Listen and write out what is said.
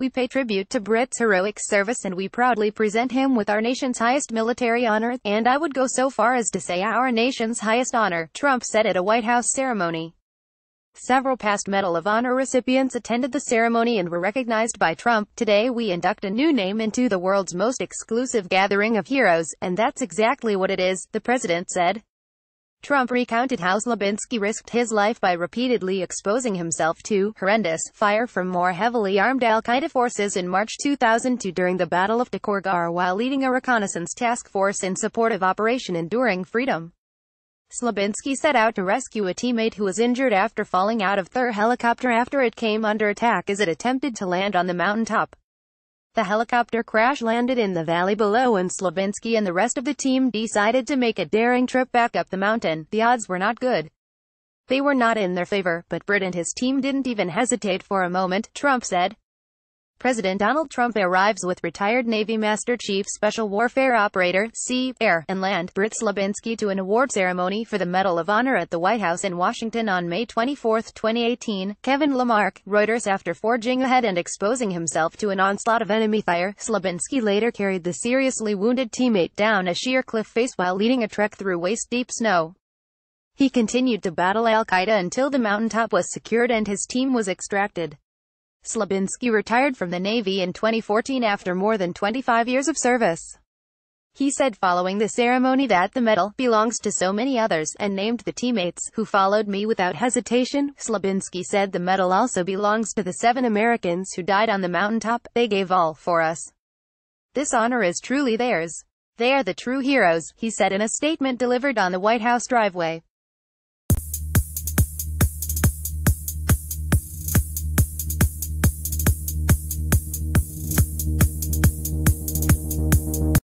We pay tribute to Britt's heroic service and we proudly present him with our nation's highest military honor, and I would go so far as to say our nation's highest honor, Trump said at a White House ceremony. Several past Medal of Honor recipients attended the ceremony and were recognized by Trump. Today we induct a new name into the world's most exclusive gathering of heroes, and that's exactly what it is, the president said. Trump recounted how Slabinski risked his life by repeatedly exposing himself to horrendous fire from more heavily armed al-Qaeda forces in March 2002 during the Battle of Takur Ghar while leading a reconnaissance task force in support of Operation Enduring Freedom. Slabinski set out to rescue a teammate who was injured after falling out of their helicopter after it came under attack as it attempted to land on the mountaintop. The helicopter crash landed in the valley below and Slabinski and the rest of the team decided to make a daring trip back up the mountain. The odds were not good. They were not in their favor, but Britt and his team didn't even hesitate for a moment, Trump said. President Donald Trump arrives with retired Navy Master Chief Special Warfare Operator, Sea, Air, and Land, Britt Slabinski to an award ceremony for the Medal of Honor at the White House in Washington on May 24, 2018. Kevin Lamarque, Reuters After forging ahead and exposing himself to an onslaught of enemy fire, Slabinski later carried the seriously wounded teammate down a sheer cliff face while leading a trek through waist-deep snow. He continued to battle al-Qaeda until the mountaintop was secured and his team was extracted. Slabinski retired from the Navy in 2014 after more than 25 years of service. He said following the ceremony that the medal belongs to so many others, and named the teammates who followed me without hesitation. Slabinski said the medal also belongs to the seven Americans who died on the mountaintop. They gave all for us. This honor is truly theirs. They are the true heroes, he said in a statement delivered on the White House driveway.